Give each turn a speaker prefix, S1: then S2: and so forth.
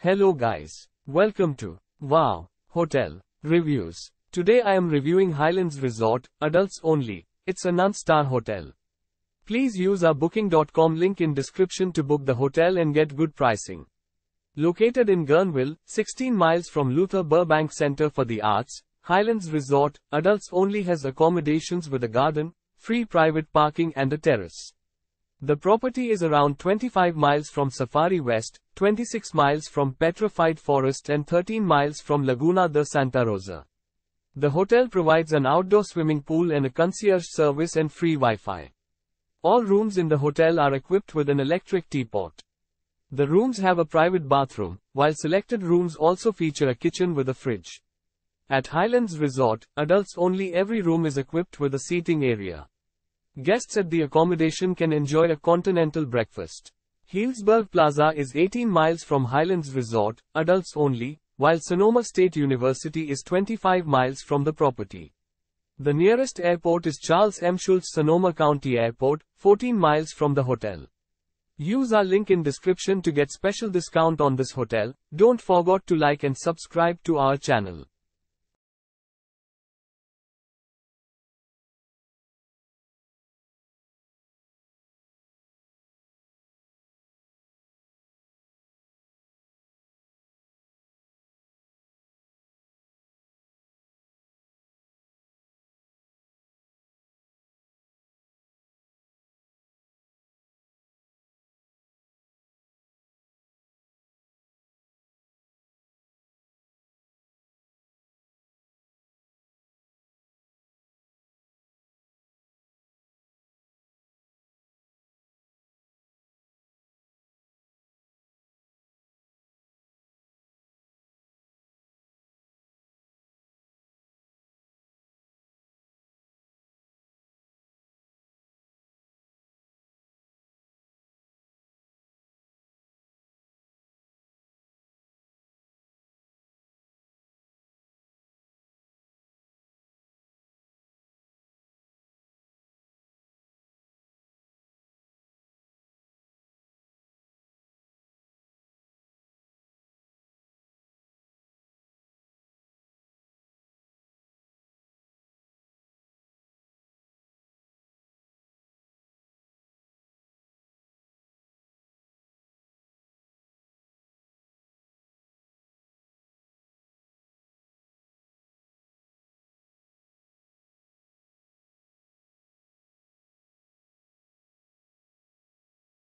S1: Hello guys. Welcome to Wow Hotel Reviews. Today I am reviewing Highlands Resort, adults only. It's a non-star hotel. Please use our booking.com link in description to book the hotel and get good pricing. Located in Guerneville, 16 miles from Luther Burbank Center for the Arts, Highlands Resort, adults only has accommodations with a garden, free private parking and a terrace. The property is around 25 miles from Safari West, 26 miles from Petrified Forest and 13 miles from Laguna de Santa Rosa. The hotel provides an outdoor swimming pool and a concierge service and free Wi-Fi. All rooms in the hotel are equipped with an electric teapot. The rooms have a private bathroom, while selected rooms also feature a kitchen with a fridge. At Highlands Resort, adults only every room is equipped with a seating area. Guests at the accommodation can enjoy a continental breakfast. Healdsburg Plaza is 18 miles from Highlands Resort, adults only, while Sonoma State University is 25 miles from the property. The nearest airport is Charles M. Schulz Sonoma County Airport, 14 miles from the hotel. Use our link in description to get special discount on this hotel. Don't forget to like and subscribe to our channel.